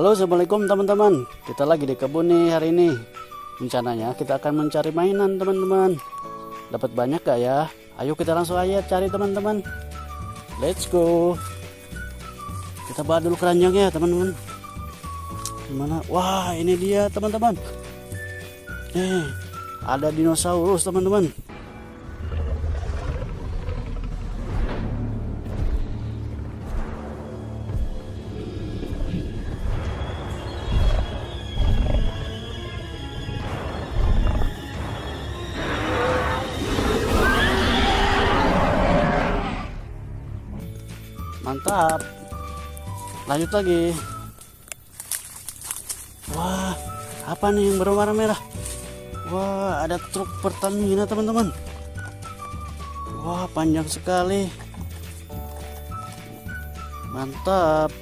Halo assalamualaikum teman-teman. Kita lagi di kebun nih hari ini. Rencananya kita akan mencari mainan teman-teman. Dapat banyak gak ya? Ayo kita langsung aja cari teman-teman. Let's go. Kita bawa dulu keranjangnya teman-teman. Gimana? Wah ini dia teman-teman. Nih ada dinosaurus teman-teman mantap lanjut lagi. Wah apa nih yang berwarna merah? Wah ada truk Pertamina teman-teman. Wah panjang sekali. Mantap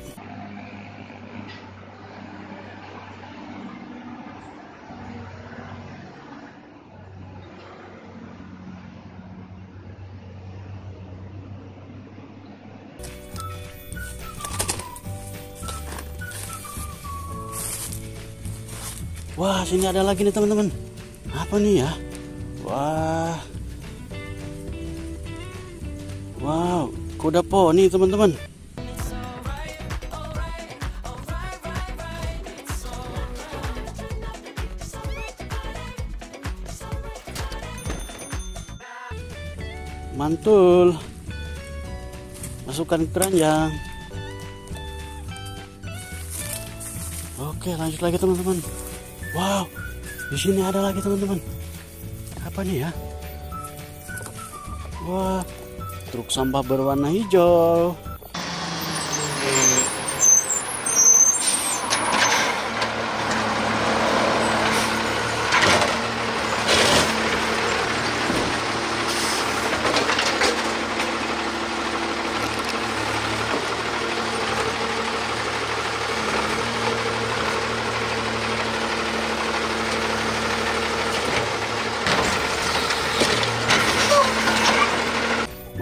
Wah, sini ada lagi nih teman-teman. Apa nih ya? Wah. Wow, kuda poni teman-teman. Mantul. Masukkan ke keranjang. Oke, lanjut lagi teman-teman. Wow, di sini ada lagi teman-teman. Apa nih ya? Wah, truk sampah berwarna hijau.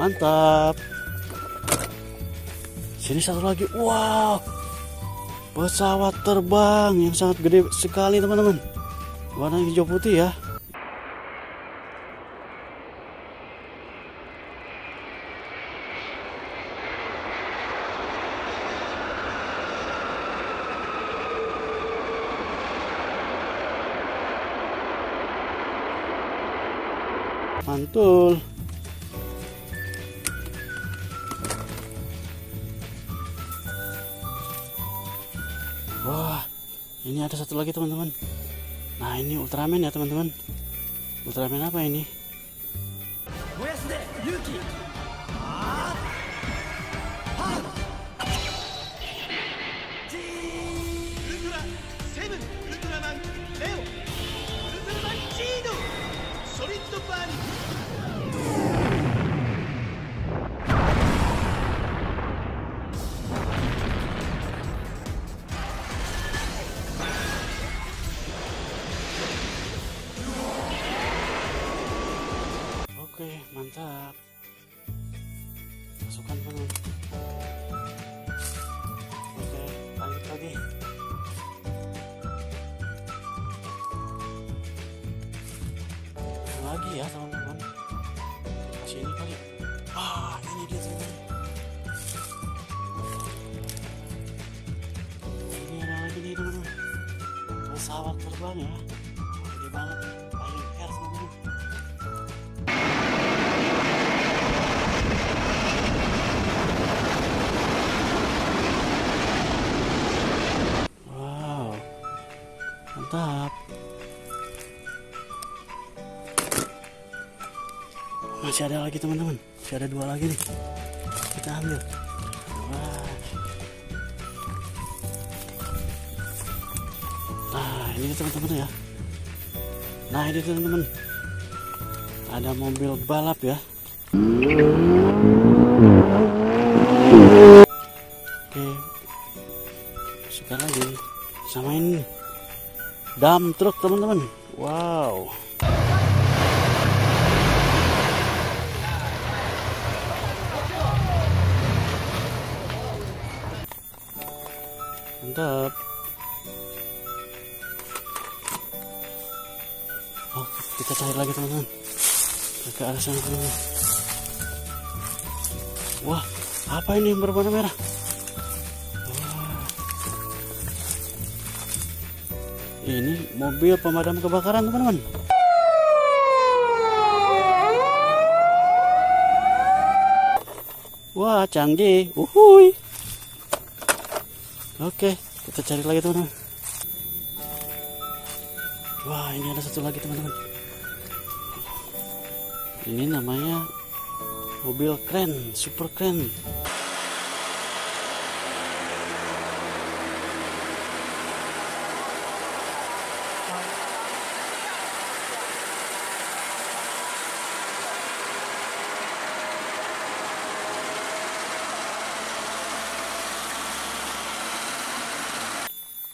Mantap. Sini satu lagi. Wow. Pesawat terbang yang sangat gede sekali, teman-teman. Warna hijau putih ya. Mantul. Ini ada satu lagi teman-teman. Nah ini Ultraman ya teman-teman. Ultraman apa ini? Oke, mantap. Masukkan teman. Oke, lanjut lagi. Lagi ya teman-teman. Kasih ini kali. Ah, ini dia teman. Ini ada lagi nih teman-teman. Pesawat terbang ya. Gede banget. Masih ada lagi teman-teman, masih ada dua lagi nih. Kita ambil. Nah, ini teman-teman ya. Nah, ini teman-teman. Ada mobil balap ya. Dump truck teman-teman. Wow. Mantap. Oh kita cari lagi teman-teman. Ke arah sana teman-teman. Wah apa ini yang berwarna merah ini mobil pemadam kebakaran teman-teman Wah, canggih. Uhuy. Oke, kita cari lagi teman-teman. Wah, ini ada satu lagi teman-teman. Ini namanya mobil keren, super keren.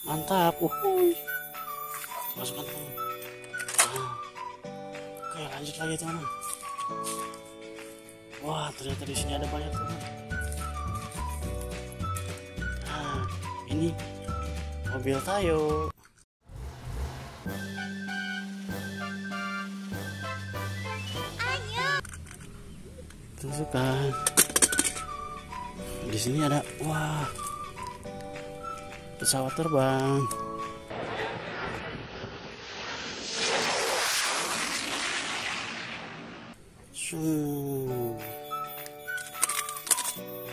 Mantap. Uhuy masukkan. Teman nah. oke lanjut lagi teman wah ternyata di sini ada banyak teman nah ini mobil tayo. Tunjukkan di sini ada wah pesawat terbang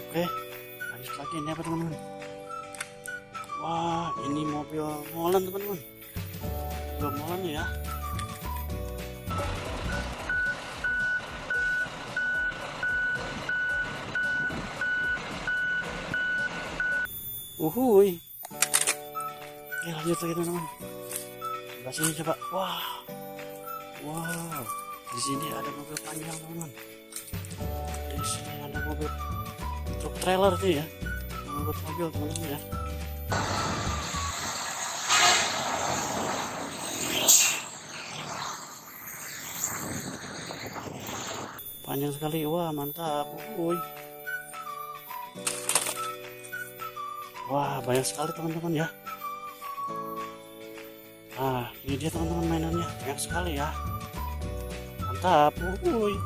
Oke, lanjut lagi ini apa teman-teman? Wah, ini mobil molen teman-teman. Mobil molen ya. Uhuy. Oke lanjut lagi teman-teman. Sebelah sini coba. Wah. Wow. Di sini ada mobil panjang teman-teman. Di sini ada mobil truk trailer tuh ya. Mobil mobil teman-teman ya. Panjang sekali. Wah mantap. Uhuy. Wah banyak sekali teman-teman ya. Nah, ini dia teman-teman mainannya. Banyak sekali ya. Mantap. Uhuy.